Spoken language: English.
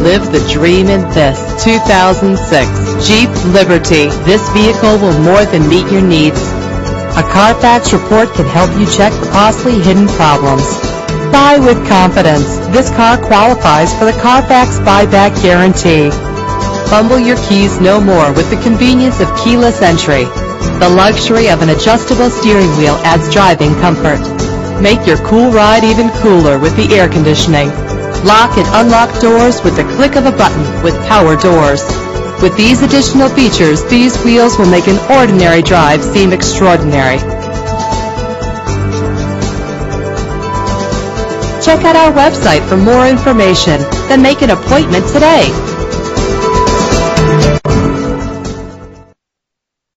Live the dream in this 2006 Jeep Liberty. This vehicle will more than meet your needs. A Carfax report can help you check for costly hidden problems. Buy with confidence. This car qualifies for the Carfax buyback guarantee. Fumble your keys no more with the convenience of keyless entry. The luxury of an adjustable steering wheel adds driving comfort. Make your cool ride even cooler with the air conditioning. Lock and unlock doors with the click of a button with power doors. With these additional features, these wheels will make an ordinary drive seem extraordinary. Check out our website for more information, then make an appointment today.